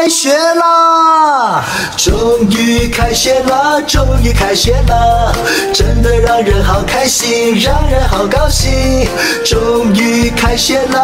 开学啦。终于开学啦终于开学啦。真的让人好开心让人好高兴。终于开学啦。